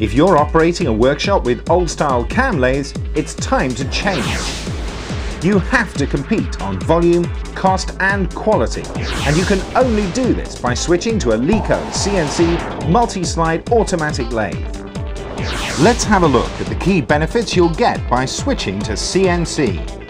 If you're operating a workshop with old-style cam lathes, it's time to change. You have to compete on volume, cost and quality, and you can only do this by switching to a LICO CNC multi-slide automatic lathe. Let's have a look at the key benefits you'll get by switching to CNC.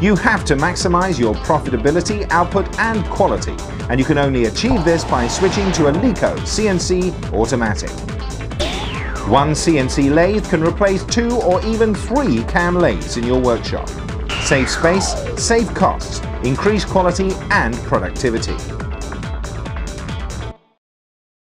You have to maximize your profitability, output and quality, and you can only achieve this by switching to a LICO CNC Automatic. One CNC lathe can replace two or even three cam lathes in your workshop. Save space, save costs, increase quality and productivity.